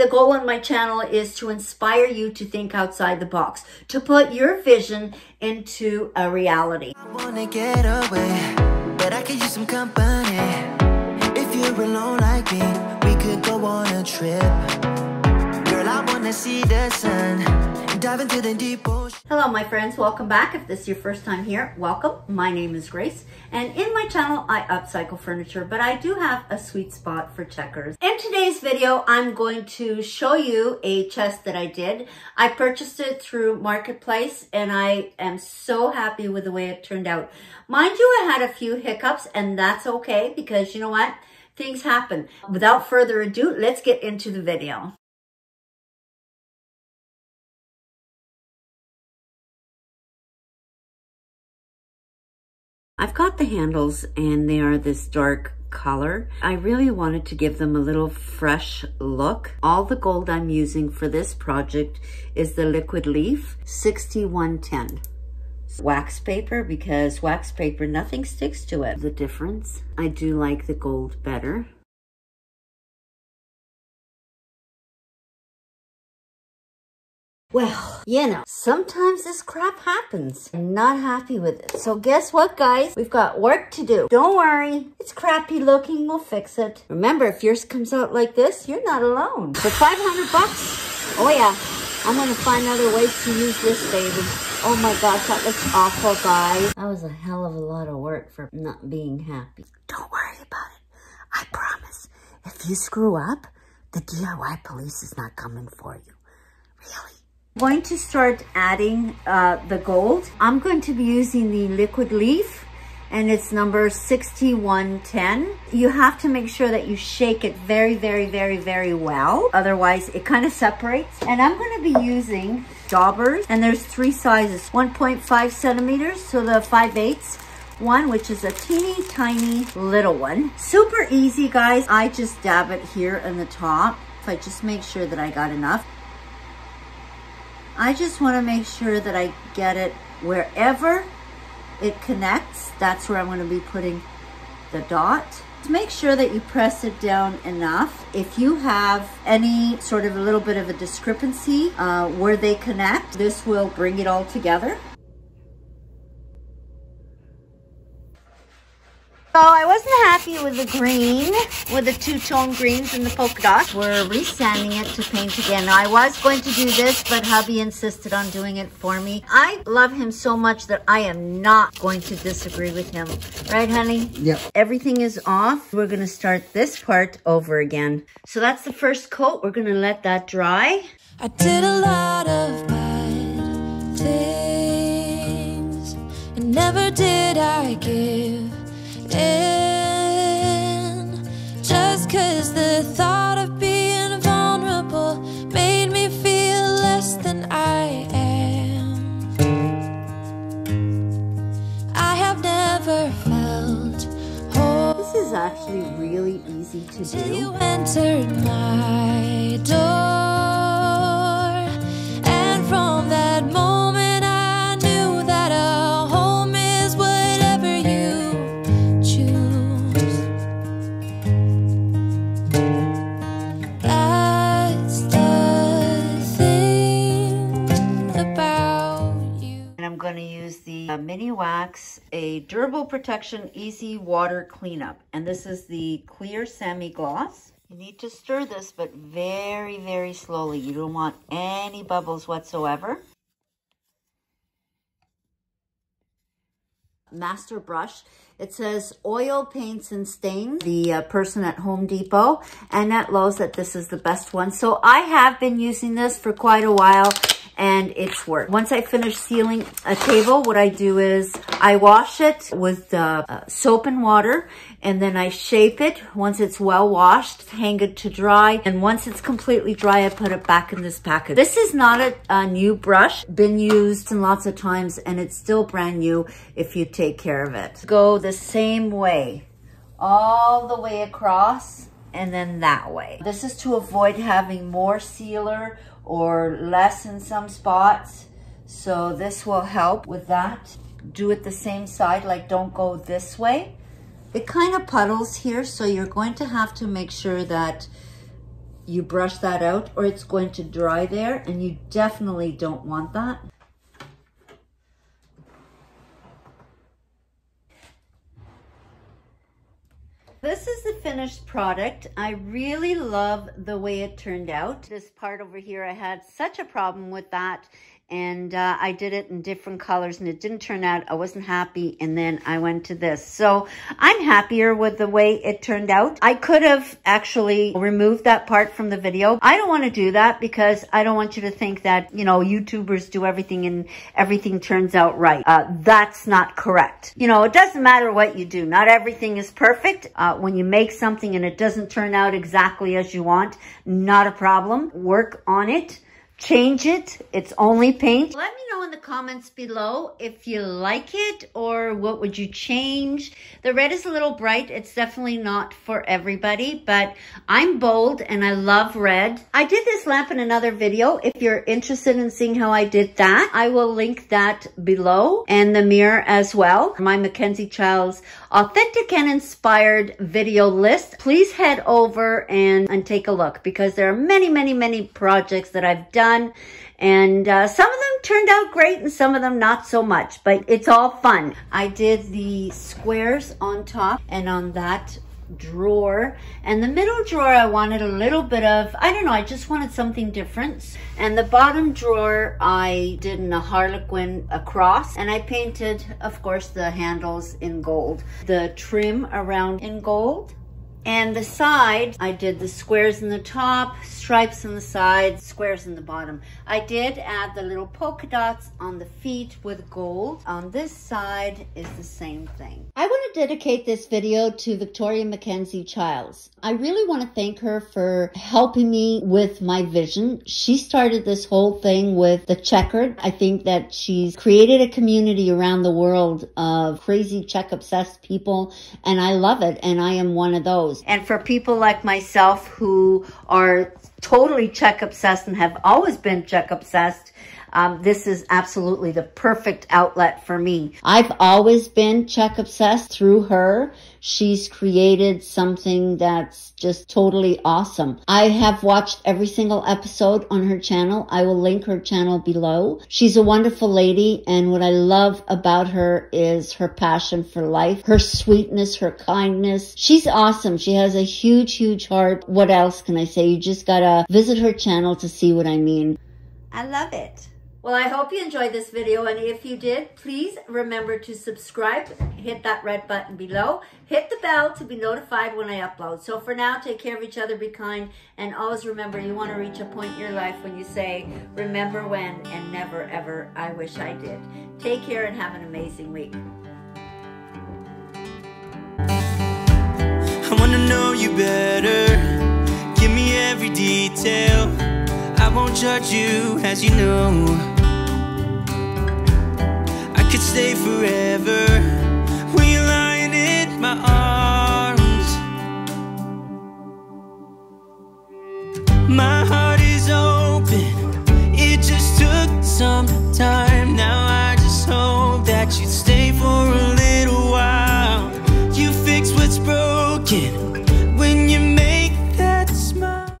the goal on my channel is to inspire you to think outside the box, to put your vision into a reality. I wanna get away, but I could use some company. If you're alone like me, we could go on a trip. Girl, I wanna see the sun dive into the deep ocean. Hello, my friends. Welcome back. If this is your first time here, welcome. My name is Grace, and in my channel, I upcycle furniture, but I do have a sweet spot for checkers. In today's video, I'm going to show you a chest that I did. I purchased it through Marketplace, and I am so happy with the way it turned out. Mind you, I had a few hiccups, and that's okay, because you know what? Things happen. Without further ado, let's get into the video. I've got the handles and they are this dark color. I really wanted to give them a little fresh look. All the gold I'm using for this project is the Liquid Leaf 6110 wax paper because wax paper, nothing sticks to it. The difference, I do like the gold better. Well, you know, sometimes this crap happens. I'm not happy with it. So guess what, guys? We've got work to do. Don't worry. It's crappy looking. We'll fix it. Remember, if yours comes out like this, you're not alone. For 500 bucks? Oh, yeah. I'm going to find other ways to use this baby. Oh my gosh, that looks awful, guys. That was a hell of a lot of work for not being happy. Don't worry about it. I promise. If you screw up, the DIY police is not coming for you. Really going to start adding uh, the gold. I'm going to be using the liquid leaf and it's number 6110. You have to make sure that you shake it very, very, very, very well. Otherwise, it kind of separates. And I'm going to be using daubers, and there's three sizes, 1.5 centimeters, so the 5 eighths one, which is a teeny tiny little one. Super easy, guys. I just dab it here in the top. If I just make sure that I got enough. I just want to make sure that I get it wherever it connects. That's where I'm going to be putting the dot. To make sure that you press it down enough. If you have any sort of a little bit of a discrepancy uh, where they connect, this will bring it all together. So I wasn't happy with the green, with the two-tone greens and the polka dots. We're resanding it to paint again. I was going to do this, but hubby insisted on doing it for me. I love him so much that I am not going to disagree with him. Right, honey? Yep. Everything is off. We're going to start this part over again. So that's the first coat. We're going to let that dry. I did a lot of bad things, and never did I give in Minwax, a durable protection, easy water cleanup. And this is the clear semi-gloss. You need to stir this, but very, very slowly. You don't want any bubbles whatsoever. Master Brush. It says oil, paints, and stains. The uh, person at Home Depot. And Annette Lowe's that this is the best one. So I have been using this for quite a while and it's worked. Once I finish sealing a table, what I do is I wash it with uh, soap and water and then I shape it. Once it's well washed, hang it to dry. And once it's completely dry, I put it back in this package. This is not a, a new brush, been used lots of times and it's still brand new if you take care of it. Go the same way, all the way across and then that way. This is to avoid having more sealer or less in some spots. So this will help with that. Do it the same side, like don't go this way. It kind of puddles here, so you're going to have to make sure that you brush that out or it's going to dry there and you definitely don't want that. This is the finished product. I really love the way it turned out. This part over here, I had such a problem with that and uh, I did it in different colors and it didn't turn out. I wasn't happy and then I went to this. So I'm happier with the way it turned out. I could have actually removed that part from the video. I don't want to do that because I don't want you to think that, you know, YouTubers do everything and everything turns out right. Uh, that's not correct. You know, it doesn't matter what you do. Not everything is perfect. Uh, when you make something and it doesn't turn out exactly as you want, not a problem. Work on it change it. It's only paint. Let me know in the comments below if you like it or what would you change. The red is a little bright. It's definitely not for everybody, but I'm bold and I love red. I did this lamp in another video. If you're interested in seeing how I did that, I will link that below and the mirror as well. My Mackenzie Childs authentic and inspired video list. Please head over and, and take a look because there are many, many, many projects that I've done and uh, some of them turned out great and some of them not so much, but it's all fun. I did the squares on top and on that drawer and the middle drawer I wanted a little bit of I don't know I just wanted something different and the bottom drawer I did in a harlequin across and I painted of course the handles in gold the trim around in gold and the side, I did the squares in the top, stripes on the side, squares in the bottom. I did add the little polka dots on the feet with gold. On this side is the same thing. I want dedicate this video to Victoria Mackenzie Childs. I really want to thank her for helping me with my vision. She started this whole thing with the checkered. I think that she's created a community around the world of crazy check obsessed people and I love it and I am one of those. And for people like myself who are totally check obsessed and have always been check obsessed, um, this is absolutely the perfect outlet for me. I've always been check obsessed through her. She's created something that's just totally awesome. I have watched every single episode on her channel. I will link her channel below. She's a wonderful lady and what I love about her is her passion for life, her sweetness, her kindness. She's awesome. She has a huge, huge heart. What else can I say? You just gotta visit her channel to see what I mean. I love it. Well, I hope you enjoyed this video, and if you did, please remember to subscribe, hit that red button below, hit the bell to be notified when I upload. So for now, take care of each other, be kind, and always remember you want to reach a point in your life when you say, remember when and never ever, I wish I did. Take care and have an amazing week. I want to know you better, give me every detail won't judge you, as you know. I could stay forever. When you're lying in my arms My heart